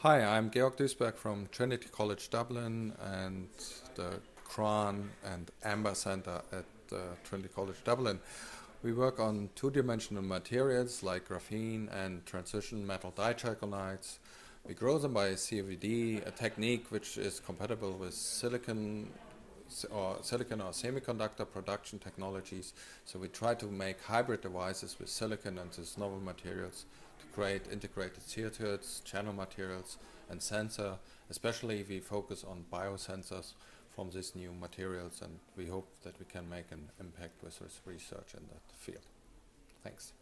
Hi, I'm Georg Duesberg from Trinity College Dublin and the CRANN and AMBER Center at uh, Trinity College Dublin. We work on two-dimensional materials like graphene and transition metal dichalcogenides. We grow them by CVD, a technique which is compatible with silicon or uh, silicon or semiconductor production technologies. So we try to make hybrid devices with silicon and these novel materials to create integrated circuits, channel materials, and sensor. Especially we focus on biosensors from these new materials and we hope that we can make an impact with this research in that field. Thanks.